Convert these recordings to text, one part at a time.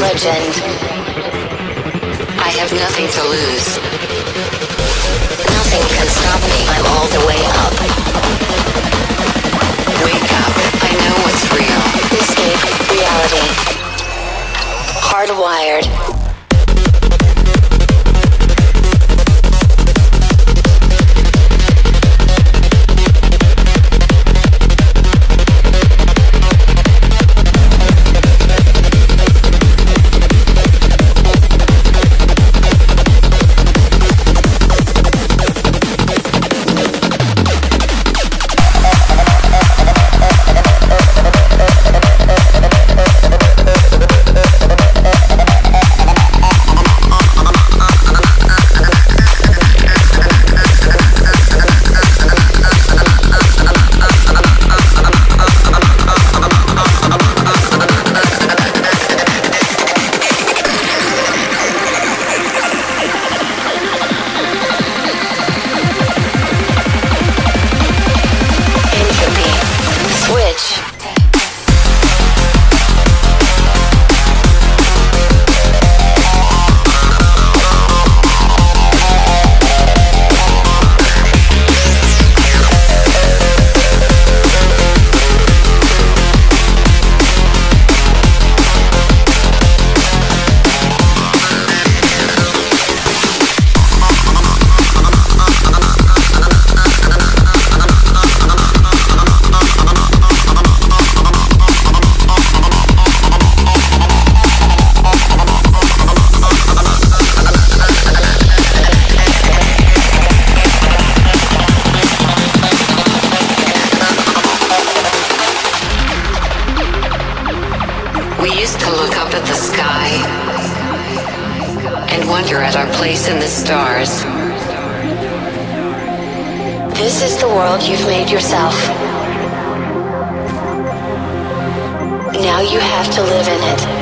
legend. I have nothing to lose. Nothing can stop me. I'm all the way up. wonder at our place in the stars. This is the world you've made yourself. Now you have to live in it.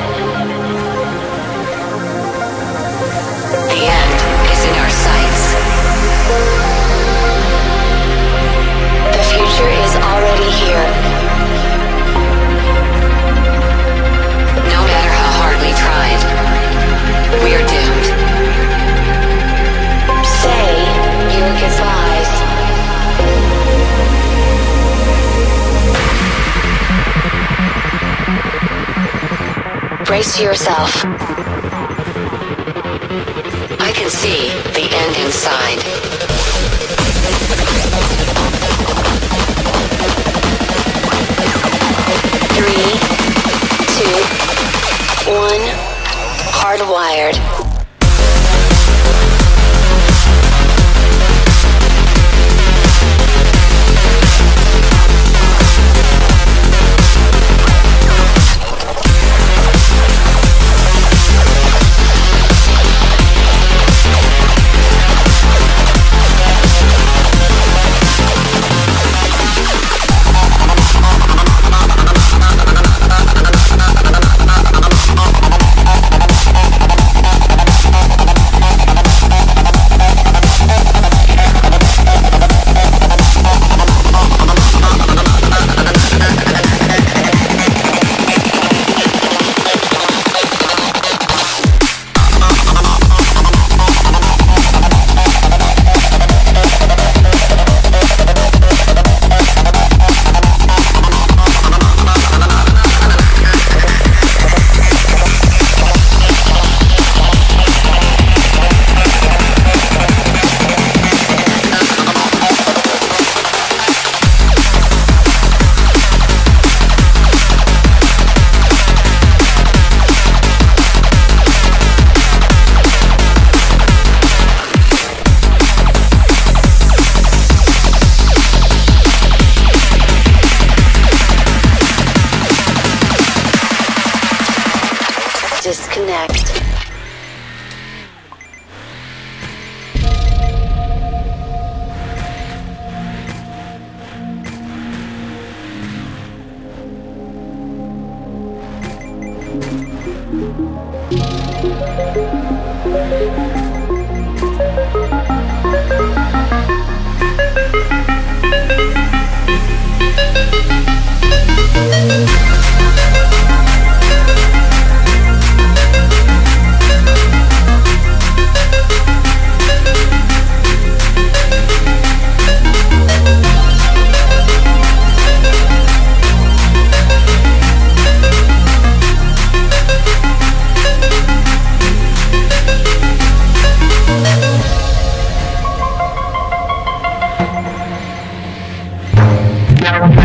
Brace yourself. I can see the end inside. Three, two, one, hardwired. Música I'm